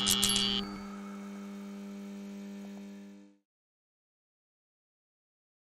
うん。